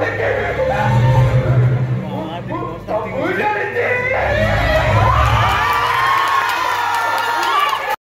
আমাদেরকে